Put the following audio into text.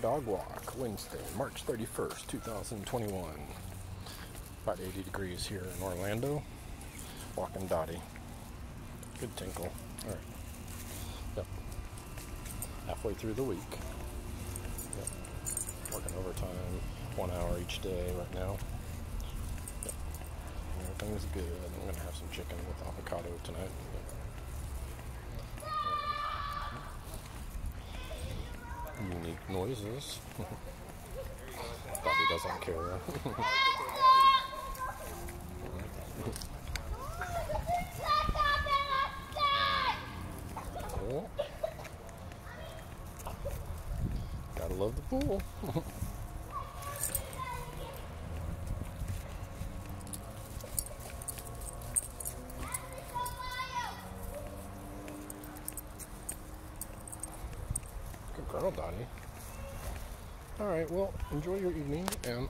Dog Walk, Wednesday, March 31st, 2021. About 80 degrees here in Orlando. Walking Dottie. Good tinkle. Alright. Yep. Halfway through the week. Yep. Working overtime, one hour each day right now. Yep. Everything's good. I'm going to have some chicken with avocado tonight. Noises. Bobby doesn't care. Gotta love the pool. Good girl, Dottie. Alright, well, enjoy your evening, and